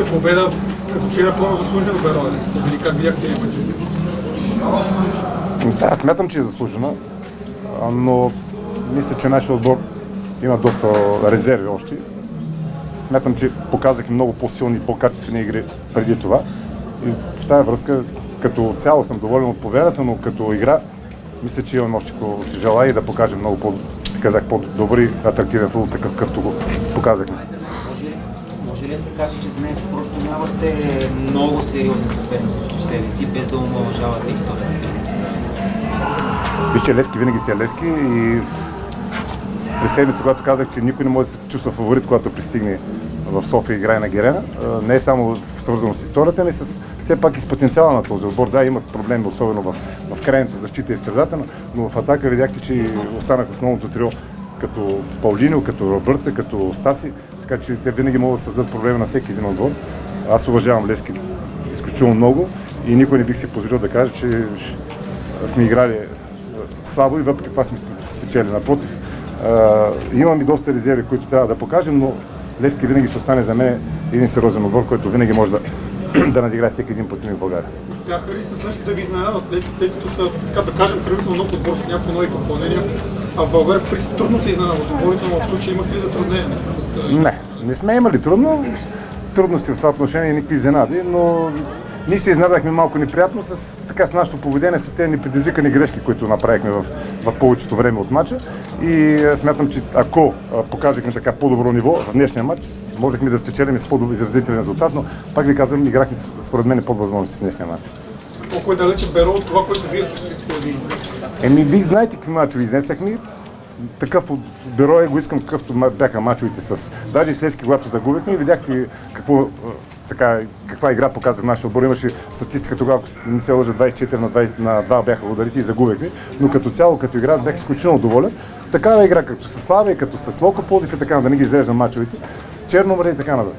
днешната победа като че е напълно заслужено Бероя. Или как видяхте ли се? Да, смятам, че е заслужена, но мисля, че нашия отбор има доста резерви още. Смятам, че показахме много по-силни и по-качествени игри преди това. И в тази връзка, като цяло съм доволен от победата, но като игра, мисля, че имаме още какво си желая и да покажем много по, казах, атрактивен футбол, такъв какъвто го показахме. Да се каже, че днес просто нямате много сериозни съперници срещу себе си, без да омалжавате историята Вижте, Левски винаги си е Левски и при си, когато казах, че никой не може да се чувства фаворит, когато пристигне в София играе на Герена. Не е само свързано с историята, но с, все пак и с потенциала на този отбор. Да, имат проблеми, особено в, в крайната защита и в средата, но в атака видяхте, че останаха основното трио като Паулино, като Робърта, като Стаси, така че те винаги могат да създадат проблеми на всеки един отбор. Аз уважавам Левски изключително много и никой не бих си позволил да каже, че сме играли слабо и въпреки това сме спечели. Напротив, имаме доста резерви, които трябва да покажем, но Левски винаги ще остане за мен един сериозен отбор, който винаги може да, да надиграе всеки един противник в България. Успяха ли с нещо да ви изненадат Левски, тъй като са, така да кажем, сравнително нов отбор с някои нови попълнения, а в България принцип трудно се изненадат отборите, но в случая имат ли затруднения? Не, не сме имали трудно. Трудности в това отношение, никакви изненади, но ние се изненадахме малко неприятно с, така, с нашето поведение, с тези непредизвикани грешки, които направихме в, в повечето време от матча. И смятам, че ако покажехме така по-добро ниво в днешния матч, можехме да спечелим с по-добър изразителен резултат, но пак ви казвам, играхме според мен под възможности в днешния матч. Колко е далече Беро от това, което вие сте Еми, вие знаете какви мачове изнесахме такъв от Бероя го искам какъвто бяха мачовете с... Даже и Севски, когато загубихме, видяхте какво така, каква игра показва нашия отбор. Имаше статистика тогава, ако не се лъжа, 24 на 20, на 2 бяха ударите и загубихме, но като цяло, като игра, бях изключително доволен. Такава игра, като с Славия, като с Локо Плодив и така, да не ги изреждам мачовете, Черно море и така нататък.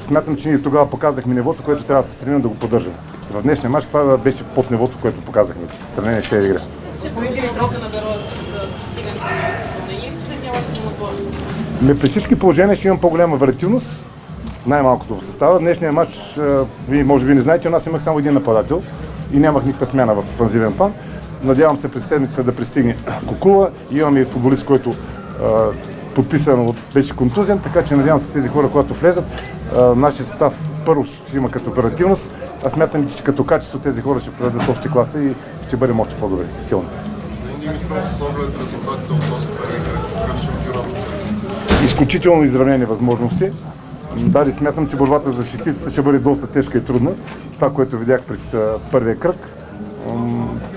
Смятам, че ние тогава показахме нивото, което трябва да се стремим да го поддържаме. В днешния матч това беше под нивото, което показахме в сравнение с тези игри. Се боите ли трока на Бероя с постигането на отбора? При всички положения ще имам по-голяма вариативност, най-малкото в състава. Днешния матч, вие може би не знаете, у нас имах само един нападател и нямах никаква смяна в офанзивен план. Надявам се през седмица да пристигне Кукула. Имаме футболист, който подписан от беше контузен, така че надявам се тези хора, когато влезат, нашия състав първо ще има като вариативност, а смятам, че като качество тези хора ще предадат още класа и ще бъдем още по-добри, силни. Изключително изравнени възможности. Даже смятам, че борбата за шестицата ще бъде доста тежка и трудна. Това, което видях през първия кръг.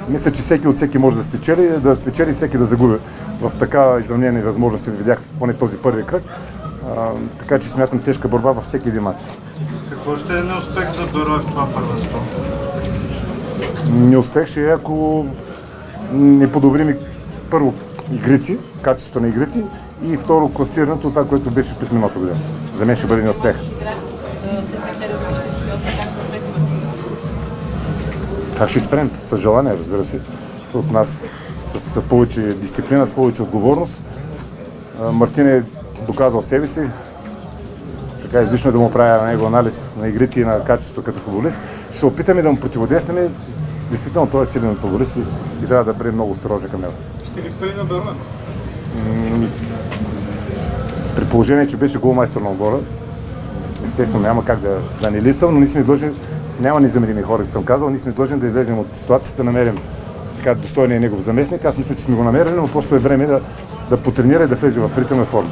Мисля, че всеки от всеки може да спечели, да спечели всеки да загуби. В така изравнени възможности видях поне този първи кръг. така че смятам тежка борба във всеки един матч. Какво ще е неуспех за Берой в това първенство? Неуспех ще е ако не подобрим първо игрите, качеството на игрите и второ класирането, това, което беше през миналата година. За мен ще бъде неуспех. Как ще спрем? С желание, разбира се. От нас с повече дисциплина, с повече отговорност. Мартин е доказал себе си. Така излишно е да му правя на него анализ на игрите и на качеството като футболист. Ще се опитаме да му противодействаме. Действително той е силен футболист и, и трябва да бъдем много осторожни към него. Ще липсва ли на Бермен? При положение, че беше голмайстор на отбора, естествено няма как да, да не липсвам, но ние сме длъжни, няма незаменими хора, съм казал, ние сме длъжни да излезем от ситуацията, да намерим така достойния негов заместник. Аз мисля, че сме го намерили, но просто е време да, да потренира и да влезе в ритъм и форма.